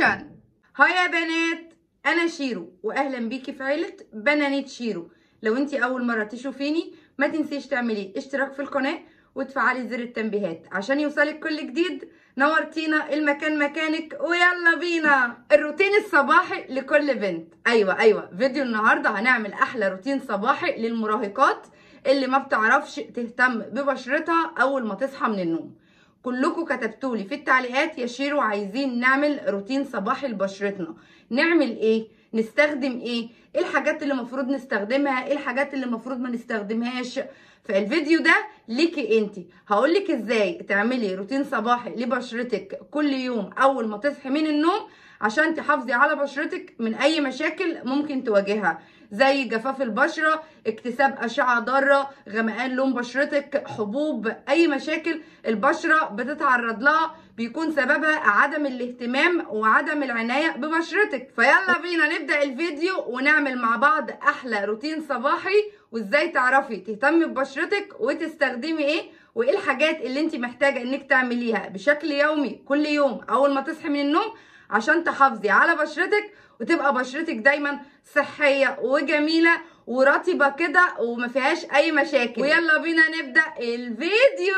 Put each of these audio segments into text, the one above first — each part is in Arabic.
action hi يا بنات أنا شيرو واهلا بيكي في عيلة بنانيت شيرو. لو أنتي أول مرة تشوفيني ما تنسيش تعملي اشتراك في القناة وتفعلي زر التنبيهات. عشان يوصلك كل جديد نورتينا المكان مكانك ويلا بينا. الروتين الصباحي لكل بنت. أيوه أيوه. فيديو النهارده هنعمل أحلى روتين صباحي للمراهقات اللي ما بتعرفش تهتم ببشرتها أول ما تصحى من النوم. كلكم كتبتولي في التعليقات يا شيرو عايزين نعمل روتين صباحي لبشرتنا. نعمل إيه؟ نستخدم إيه؟ إيه الحاجات اللي المفروض نستخدمها؟ إيه الحاجات اللي المفروض ما نستخدمهاش؟ فالفيديو ده ليكي أنتي. هقولك إزاي تعملي روتين صباحي لبشرتك كل يوم أول ما تصحي من النوم عشان تحافظي على بشرتك من أي مشاكل ممكن تواجهها. زي جفاف البشرة اكتساب أشعة ضارة غمقان لون بشرتك حبوب أي مشاكل البشرة بتتعرض لها بيكون سببها عدم الاهتمام وعدم العناية ببشرتك. فيلا بينا نبدأ الفيديو ونعمل مع بعض أحلى روتين صباحي. وإزاي تعرفي تهتمي ببشرتك وتستخدمي إيه؟ وإيه الحاجات اللي انت محتاجة إنك تعمليها بشكل يومي كل يوم أول ما تصحي من النوم عشان تحافظي على بشرتك. وتبقى بشرتك دايما صحية وجميلة ورطبة كده وما فيهاش أي مشاكل. ويلا بينا نبدأ الفيديو.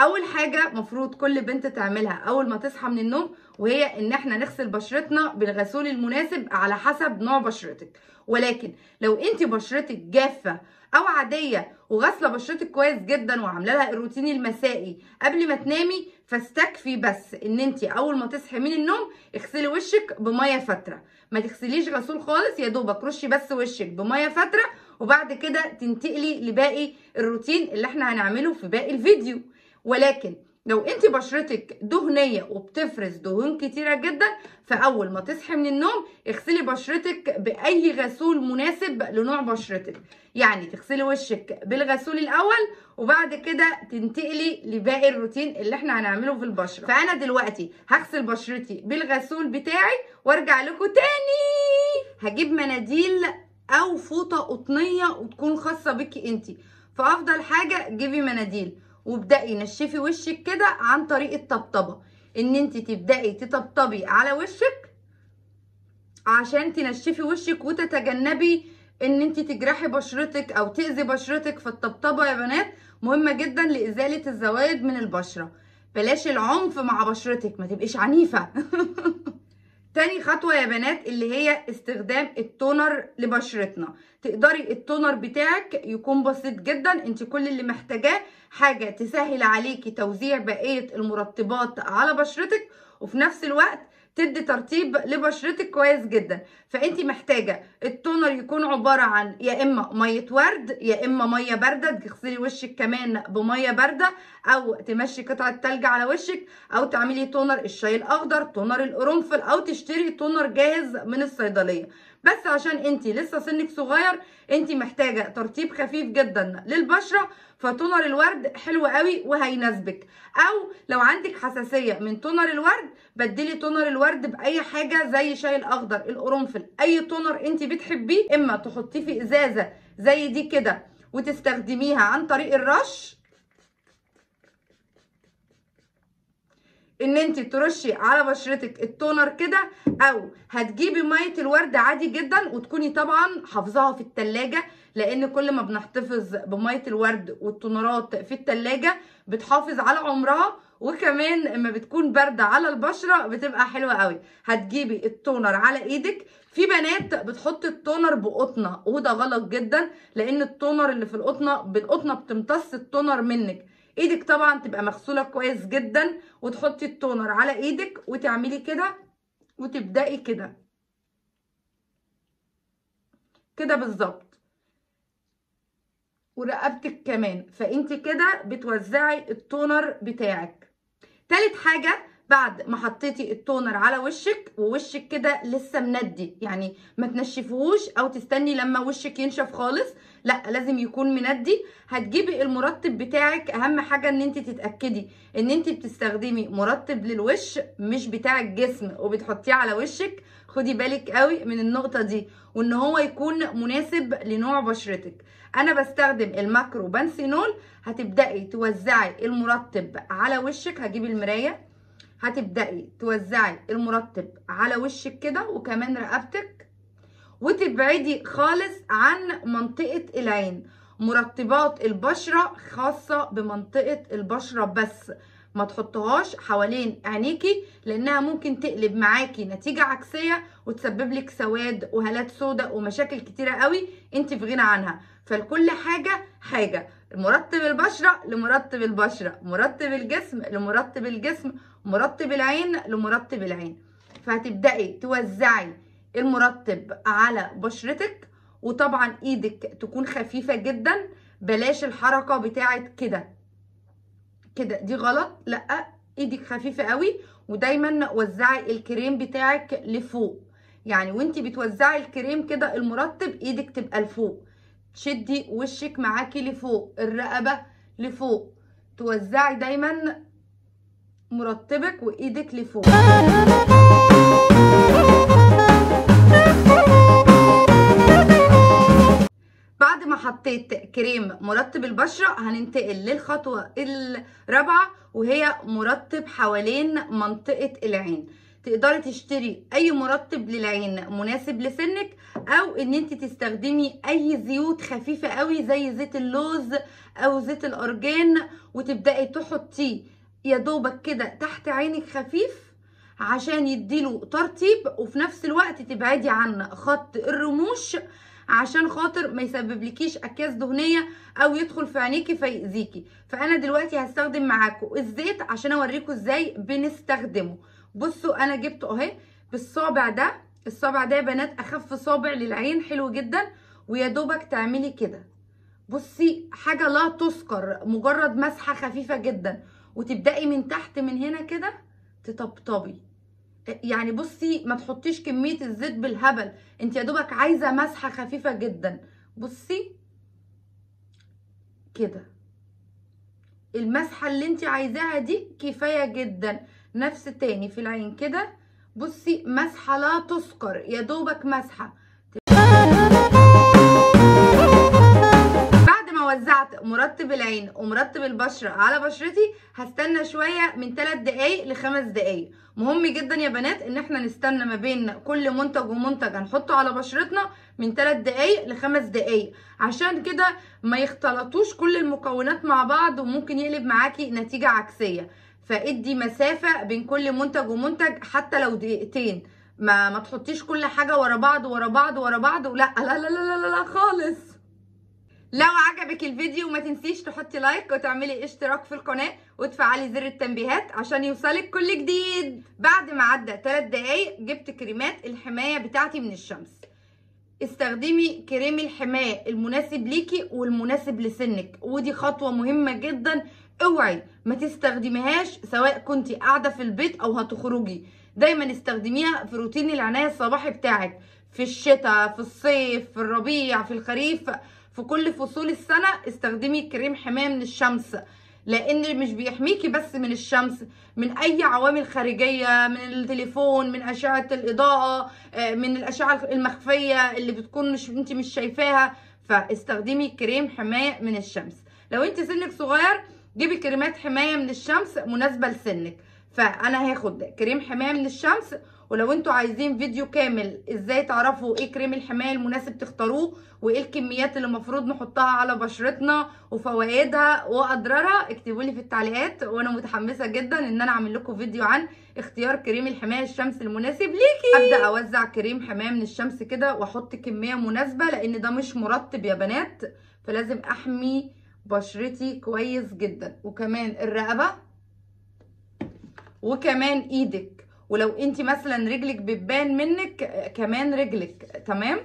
أول حاجة مفروض كل بنت تعملها أول ما تصحى من النوم وهي إن إحنا نغسل بشرتنا بالغسول المناسب على حسب نوع بشرتك. ولكن لو انت بشرتك جافة أو عادية وغاسلة بشرتك كويس جدا وعاملة لها الروتين المسائي. قبل ما تنامي فاستكفي بس إن انت أول ما تصحي من النوم اغسلي وشك بمية فترة. ما تغسليش غسول خالص يا دوبك رشي بس وشك بمية فترة وبعد كده تنتقلي لباقي الروتين اللي إحنا هنعمله في باقي الفيديو. ولكن لو انت بشرتك دهنية وبتفرز دهون كتيرة جدا فأول ما تصحي من النوم اغسلي بشرتك بأي غسول مناسب لنوع بشرتك. يعني تغسلي وشك بالغسول الأول وبعد كده تنتقلي لباقي الروتين اللي إحنا هنعمله في البشرة. فأنا دلوقتي هغسل بشرتي بالغسول بتاعي وأرجع لكم تاني. هجيب مناديل أو فوطة قطنية وتكون خاصة بيكي انت فأفضل حاجة جيبي مناديل. وابدأي نشفي وشك كده عن طريق الطبطبة. إن أنت تبدأي تطبطبي على وشك عشان تنشفي وشك وتتجنبي إن أنت تجرحي بشرتك أو تأذي بشرتك فالطبطبة يا بنات. مهمة جدا لإزالة الزوائد من البشرة. بلاش العنف مع بشرتك ما تبقيش عنيفة. تاني خطوة يا بنات اللي هي استخدام ال toner لبشرتنا. تقدري ال toner بتاعك يكون بسيط جدا. انت كل اللي محتاجاه حاجة تسهل عليكي توزيع بقية المرطبات على بشرتك وفي نفس الوقت تدي ترطيب لبشرتك كويس جدا. فأنت محتاجة ال toner يكون عبارة عن يا إما مية ورد يا إما مية باردة تغسلي وشك كمان بمية باردة أو تمشي قطعة تلج على وشك أو تعملي toner الشاي الأخضر toner القرنفل أو تشتري toner جاهز من الصيدلية. بس عشان أنت لسه سنك صغير أنت محتاجة ترطيب خفيف جدا للبشرة ف toner الورد حلو قوي وهيناسبك. أو لو عندك حساسية من toner الورد بدلي toner الورد بأي حاجة زي شاي الأخضر القرنفل. أي toner انت بتحبيه إما تحطيه في إزازة زي دي كده وتستخدميها عن طريق الرش ان انت ترشي على بشرتك ال toner كده أو هتجيبي مية الورد عادي جدا وتكوني طبعا حافظاها في التلاجة لأن كل ما بنحتفظ بمية الورد والتونرات في التلاجة بتحافظ على عمرها وكمان لما بتكون باردة على البشرة بتبقى حلوة قوي. هتجيبي ال toner على إيدك. في بنات بتحط ال toner بقطنة وده غلط جدا لأن ال toner اللي في القطنة بالقطنة بتمتص ال toner منك. إيدك طبعا تبقى مغسولة كويس جدا وتحطي ال toner على إيدك وتعملي كده وتبدأي كده. كده بالظبط. ورقبتك كمان. فانت كده بتوزعي ال toner بتاعك. تالت حاجة بعد ما حطيتي ال toner على وشك ووشك كده لسه مندي يعني ما تنشفوهوش أو تستني لما وشك ينشف خالص لا لازم يكون مندي هتجيبي المرطب بتاعك. أهم حاجة إن انت تتأكدي إن انت بتستخدمي مرطب للوش مش بتاع الجسم وبتحطيه على وشك. خدي بالك قوي من النقطة دي وإن هو يكون مناسب لنوع بشرتك. أنا بستخدم ال Macro Panthenol هتبدأي توزعي المرطب على وشك. هجيب المراية. هتبدأي توزعي المرطب على وشك كده وكمان رقبتك. وتبعدي خالص عن منطقة العين. مرطبات البشرة خاصة بمنطقة البشرة بس. ما تحطهاش حوالين عينيكي لأنها ممكن تقلب معاكي نتيجة عكسية وتسبب لك سواد وهالات سوداء ومشاكل كتيرة قوي انت في غنى عنها. فلكل حاجة حاجة. مرطب البشرة لمرطب البشرة مرطب الجسم لمرطب الجسم مرطب العين لمرطب العين. فهتبدأي توزعي المرطب على بشرتك وطبعا إيدك تكون خفيفة جدا. بلاش الحركة بتاعت كده. كده دي غلط. لأ إيدك خفيفة قوي ودايما وزعي الكريم بتاعك لفوق. يعني وإنتي بتوزعي الكريم كده المرطب إيدك تبقى لفوق. تشدي وشك معاكي لفوق الرقبة لفوق. توزعي دايما مرطبك وإيدك لفوق. ما حطيت كريم مرطب البشرة هننتقل للخطوة الرابعة وهي مرطب حوالين منطقة العين. تقدري تشتري أي مرطب للعين مناسب لسنك أو إن أنت تستخدمي أي زيوت خفيفة قوي زي زيت اللوز أو زيت الارجان وتبدأي تحطيه يا دوبك كده تحت عينك خفيف عشان يديله ترطيب وفي نفس الوقت تبعدي عن خط الرموش عشان خاطر ما يسببلكيش اكياس دهنية أو يدخل في عينيكي فيأذيكي. فأنا دلوقتي هستخدم معاكم الزيت عشان اوريكم إزاي بنستخدمه. بصوا أنا جبته أهي بالصابع ده. الصابع ده يا بنات أخف صابع للعين حلو جدا. ويا دوبك تعملي كده. بصي حاجة لا تذكر مجرد مسحة خفيفة جدا. وتبدأي من تحت من هنا كده تطبطبي. يعني بصي ما تحطيش كمية الزيت بالهبل. انت يا دوبك عايزة مسحة خفيفة جدا. بصي كده. المسحة اللي انت عايزاها دي كفاية جدا. نفس تاني في العين كده. بصي مسحة لا تذكر يا دوبك مسحة. مرطب العين ومرطب البشرة على بشرتي هستنى شوية من 3 دقايق لخمس دقايق. مهم جدا يا بنات إن إحنا نستنى ما بين كل منتج ومنتج هنحطه على بشرتنا من 3 دقايق لخمس دقايق. عشان كده ما يختلطوش كل المكونات مع بعض وممكن يقلب معاكي نتيجة عكسية. فادي مسافة بين كل منتج ومنتج حتى لو دقيقتين. ما ما تحطيش كل حاجة ورا بعض ورا بعض ورا بعض ولا لا لا لا لا, لا خالص. لو عجبك الفيديو ما تنسيش تحطي لايك وتعملي اشتراك في القناة وتفعلي زر التنبيهات عشان يوصلك كل جديد. بعد ما عدى 3 دقايق جبت كريمات الحماية بتاعتي من الشمس. استخدمي كريم الحماية المناسب ليكي والمناسب لسنك ودي خطوة مهمة جدا. اوعي ما تستخدميهاش سواء كنتي قاعدة في البيت أو هتخرجي. دايما استخدميها في روتين العناية الصباحي بتاعك في الشتاء في الصيف في الربيع في الخريف. في كل فصول السنة استخدمي كريم حماية من الشمس لأن مش بيحميكي بس من الشمس من أي عوامل خارجية من التليفون من أشعة الإضاءة من الأشعة المخفية اللي بتكون مش انت مش شايفاها. فاستخدمي كريم حماية من الشمس. لو انت سنك صغير جيبي كريمات حماية من الشمس مناسبة لسنك. فأنا هاخد كريم حماية من الشمس ولو أنتوا عايزين فيديو كامل إزاي تعرفوا إيه كريم الحماية المناسب تختاروه وايه الكميات اللي المفروض نحطها على بشرتنا وفوائدها وأضرارها اكتبوا لي في التعليقات وأنا متحمسة جدا إن أنا أعمل لكم فيديو عن اختيار كريم الحماية الشمس المناسب ليكي. أبدأ أوزع كريم حماية من الشمس كده وأحط كمية مناسبة لأن ده مش مرطب يا بنات فلازم أحمي بشرتي كويس جدا. وكمان الرقبة وكمان إيدك. ولو انت مثلا رجلك بتبان منك كمان رجلك تمام؟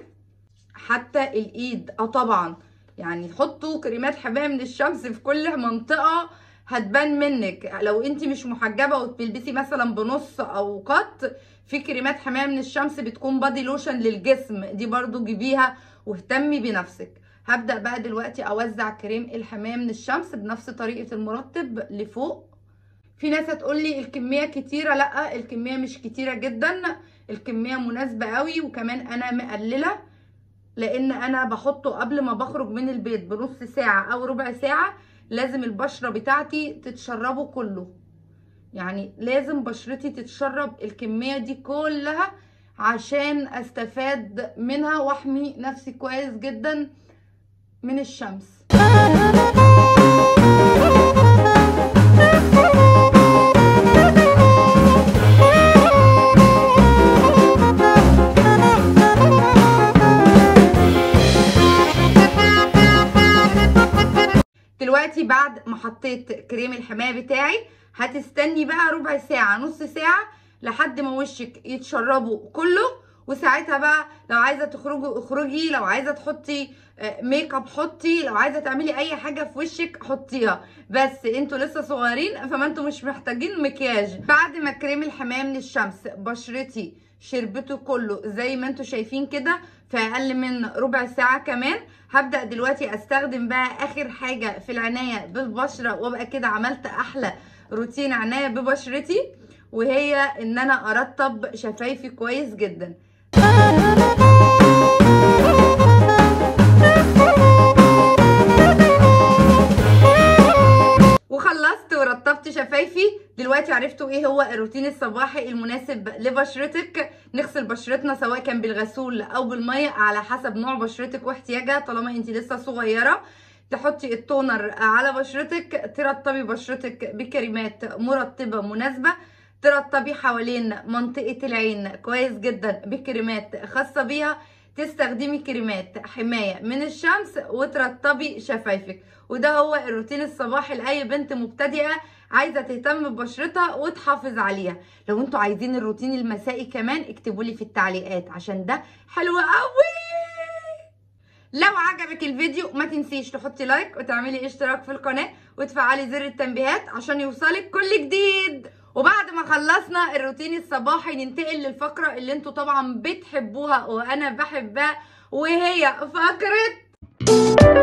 حتى الإيد. آه طبعا. يعني حطوا كريمات حماية من الشمس في كل منطقة هتبان منك. لو انت مش محجبة وبتلبسي مثلا بنص أو قط في كريمات حماية من الشمس بتكون بادي لوشن للجسم. دي برضو جيبيها واهتمي بنفسك. هبدأ بقى دلوقتي أوزع كريم الحماية من الشمس بنفس طريقة المرطب لفوق. في ناس هتقول لي الكمية كتيرة لأ الكمية مش كتيرة جدا الكمية مناسبة قوي وكمان أنا مقللة لأن أنا بحطه قبل ما بخرج من البيت بنص ساعة أو ربع ساعة لازم البشرة بتاعتي تتشربه كله. يعني لازم بشرتي تتشرب الكمية دي كلها عشان أستفاد منها وأحمي نفسي كويس جدا من الشمس. بعد ما حطيت كريم الحماية بتاعي هتستني بقى ربع ساعة نص ساعة لحد ما وشك يتشربه كله. وساعتها بقى لو عايزة تخرجي اخرجي لو عايزة تحطي make up حطي لو عايزة تعملي أي حاجة في وشك حطيها. بس أنتوا لسه صغيرين فما أنتوا مش محتاجين مكياج. بعد ما كريم الحمايه من الشمس بشرتي شربته كله زي ما أنتوا شايفين كده في أقل من ربع ساعة كمان هبدأ دلوقتي أستخدم بقى آخر حاجة في العناية بالبشرة وأبقى كده عملت أحلى روتين عناية ببشرتي وهي إن أنا أرطب شفايفي كويس جدا. ورطبت شفايفي. دلوقتي عرفتوا إيه هو الروتين الصباحي المناسب لبشرتك. نغسل بشرتنا سواء كان بالغسول أو بالمية على حسب نوع بشرتك واحتياجها. طالما انت لسه صغيرة تحطي التونر على بشرتك ترطبي بشرتك بكريمات مرطبة مناسبة. ترطبي حوالين منطقة العين كويس جدا بكريمات خاصة بيها. تستخدمي كريمات حماية من الشمس وترطبي شفايفك. وده هو الروتين الصباحي لأي بنت مبتدئة عايزة تهتم ببشرتها وتحافظ عليها. لو أنتوا عايزين الروتين المسائي كمان اكتبوا لي في التعليقات. عشان ده حلو قوي! لو عجبك الفيديو ما تنسيش تحطي like وتعملي اشتراك في القناة وتفعلي زر التنبيهات عشان يوصلك كل جديد! وبعد ما خلصنا الروتين الصباحي ننتقل للفقرة اللي أنتوا طبعا بتحبوها وأنا بحبها وهي فقرة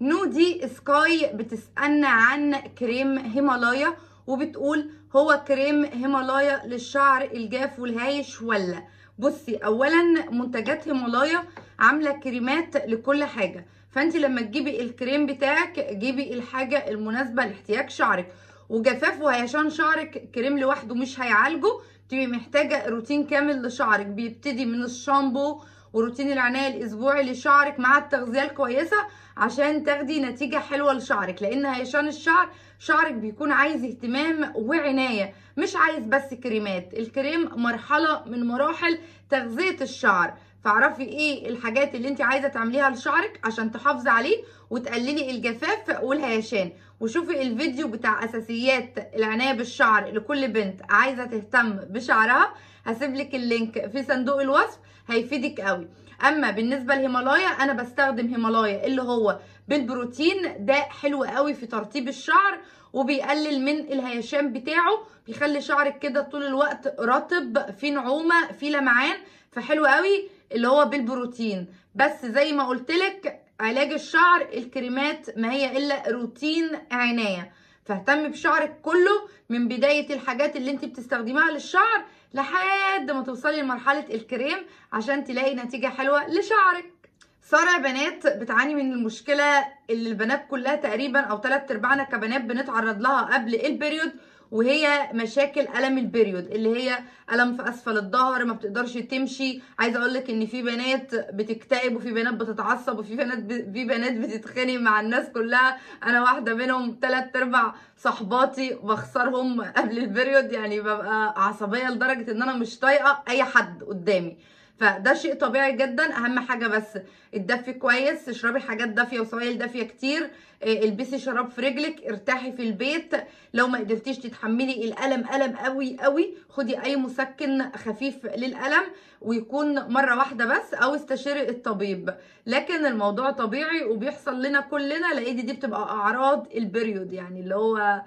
نودي سكاي بتسألنا عن كريم هيمالايا وبتقول هو كريم هيمالايا للشعر الجاف والهايش ولا؟ بصي اولا منتجات هيمالايا عاملة كريمات لكل حاجة. فانت لما تجيبي الكريم بتاعك جيبي الحاجة المناسبة لاحتياج شعرك. وجفاف وهيشان شعرك كريم لوحده مش هيعالجه تبقي محتاجة روتين كامل لشعرك. بيبتدي من الشامبو وروتين العناية الأسبوعي لشعرك مع التغذية الكويسة عشان تاخدي نتيجة حلوة لشعرك. لأن هيشان الشعر شعرك بيكون عايز اهتمام وعناية مش عايز بس كريمات. الكريم مرحلة من مراحل تغذية الشعر. فاعرفي إيه الحاجات اللي انت عايزة تعمليها لشعرك عشان تحافظي عليه وتقللي الجفاف والهيشان. وشوفي الفيديو بتاع أساسيات العناية بالشعر لكل بنت عايزة تهتم بشعرها. هسيب لك اللينك في صندوق الوصف هيفيدك قوي. أما بالنسبة لهيمالايا أنا بستخدم هيمالايا اللي هو بالبروتين. ده حلو قوي في ترطيب الشعر وبيقلل من الهيشان بتاعه بيخلي شعرك كده طول الوقت رطب في نعومة في لمعان فحلو قوي. اللي هو بالبروتين. بس زي ما قلت لك علاج الشعر الكريمات ما هي إلا روتين عناية. فاهتمي بشعرك كله من بداية الحاجات اللي انت بتستخدميها للشعر لحد ما توصلي لمرحلة الكريم عشان تلاقي نتيجة حلوة لشعرك. سارة يا بنات بتعاني من المشكلة اللي البنات كلها تقريبا أو ثلاث أرباعنا كبنات بنتعرض لها قبل ال period وهي مشاكل ألم ال period اللي هي ألم في أسفل الظهر ما بتقدرش تمشي. عايزة أقول لك إن في بنات بتكتئب وفي بنات بتتعصب وفي بنات ب... في بنات بتتخانق مع الناس كلها. أنا واحدة منهم ثلاث ارباع صحباتي بخسرهم قبل ال period يعني ببقى عصبية لدرجة إن أنا مش طايقة أي حد قدامي. فده شيء طبيعي جدا. أهم حاجة بس اتدفي كويس اشربي حاجات دافية وسوائل دافية كتير. إيه، البسي شراب في رجلك ارتاحي في البيت. لو ما قدرتيش تتحملي الألم ألم قوي قوي خدي أي مسكن خفيف للألم ويكون مرة واحدة بس أو استشيري الطبيب. لكن الموضوع طبيعي وبيحصل لنا كلنا لأن دي بتبقى أعراض ال period يعني اللي هو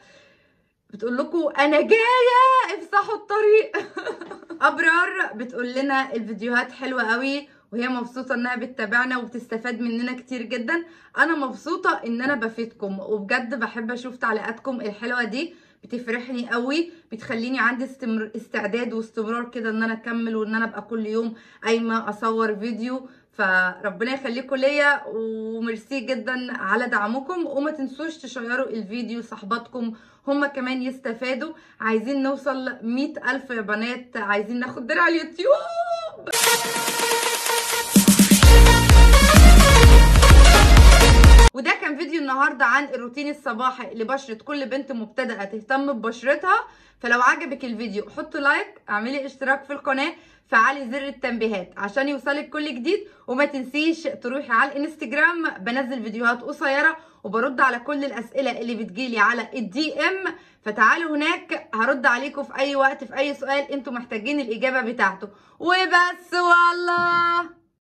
بتقول لكم أنا جاية افسحوا الطريق. أبرار بتقول لنا الفيديوهات حلوة قوي وهي مبسوطة إنها بتتابعنا وبتستفاد مننا كتير جدا. أنا مبسوطة إن أنا بفيدكم وبجد بحب أشوف تعليقاتكم الحلوة دي. بتفرحني قوي بتخليني عندي استمر... استعداد واستمرار كده إن أنا أكمل وإن أنا أبقى كل يوم قايمة أصور فيديو. فربنا يخليكم ليا وميرسي جدا على دعمكم. وما تنسوش تشيروا الفيديو صحباتكم هما كمان يستفادوا. عايزين نوصل مئة ألف يا بنات عايزين ناخد درع اليوتيوب. وده كان فيديو النهارده عن الروتين الصباحي لبشرة كل بنت مبتدئة تهتم ببشرتها. فلو عجبك الفيديو حطوا like اعملي اشتراك في القناة. فعلي زر التنبيهات عشان يوصلك كل جديد وما تنسيش تروحي على الانستجرام بنزل فيديوهات قصيرة وبرد على كل الأسئلة اللي بتجيلي على الدي ام فتعالوا هناك هرد عليكم في أي وقت في أي سؤال أنتوا محتاجين الإجابة بتاعته. وبس والله!